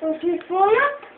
Thank you for that.